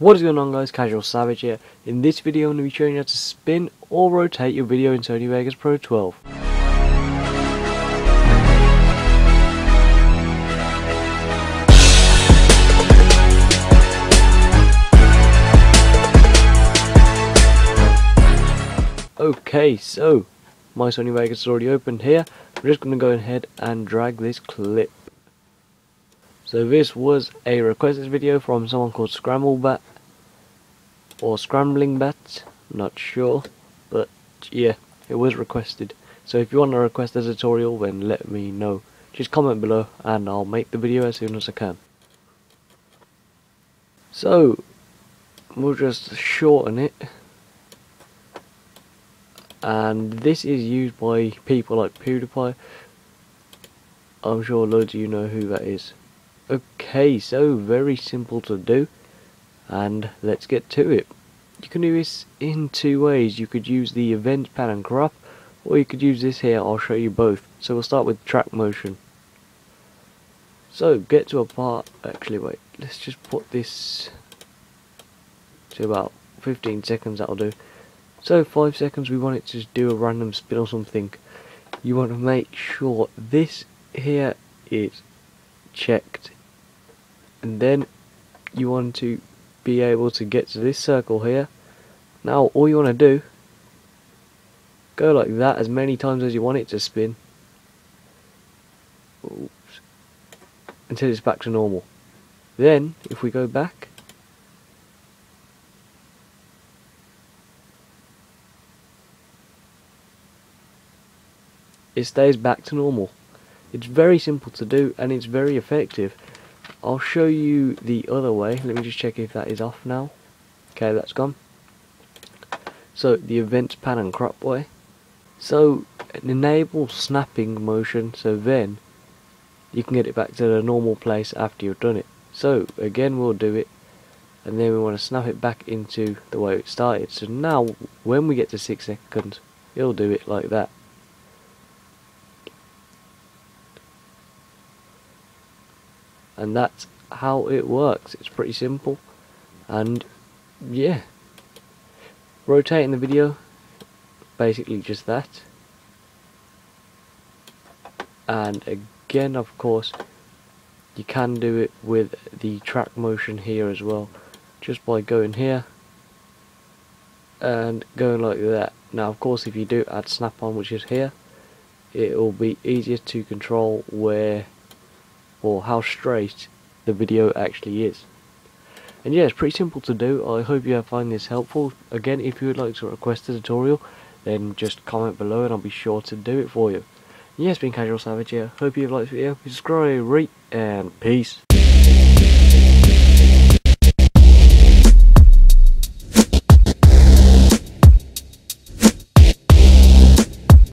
What is going on guys, Casual Savage here. In this video I'm going to be showing you how to spin or rotate your video in Sony Vegas Pro 12. Okay, so my Sony Vegas is already opened here. I'm just going to go ahead and drag this clip. So this was a requested video from someone called Scramblebat or Scrambling Bat, not sure, but yeah, it was requested. So if you want to request a tutorial then let me know. Just comment below and I'll make the video as soon as I can. So, we'll just shorten it. And this is used by people like PewDiePie. I'm sure loads of you know who that is. Okay, so very simple to do, and let's get to it. You can do this in two ways. You could use the event pan and crop, or you could use this here. I'll show you both. So we'll start with track motion. So get to a part. Actually, wait. Let's just put this to about 15 seconds. That'll do. So five seconds. We want it to do a random spin or something. You want to make sure this here is checked and then you want to be able to get to this circle here. Now all you want to do go like that as many times as you want it to spin. Oops. until it's back to normal. Then if we go back it stays back to normal. It's very simple to do and it's very effective I'll show you the other way. Let me just check if that is off now. Okay, that's gone. So, the event pan and crop way. So, enable snapping motion, so then you can get it back to the normal place after you've done it. So, again we'll do it, and then we want to snap it back into the way it started. So now, when we get to 6 seconds, it'll do it like that. And that's how it works. It's pretty simple. And yeah. Rotating the video basically just that. And again of course you can do it with the track motion here as well. Just by going here and going like that. Now of course if you do add snap on which is here it will be easier to control where or how straight the video actually is. And yeah, it's pretty simple to do. I hope you find this helpful. Again, if you would like to request a tutorial, then just comment below and I'll be sure to do it for you. And yeah, it's been Casual Savage here. Hope you've liked the video. Subscribe, rate, and peace.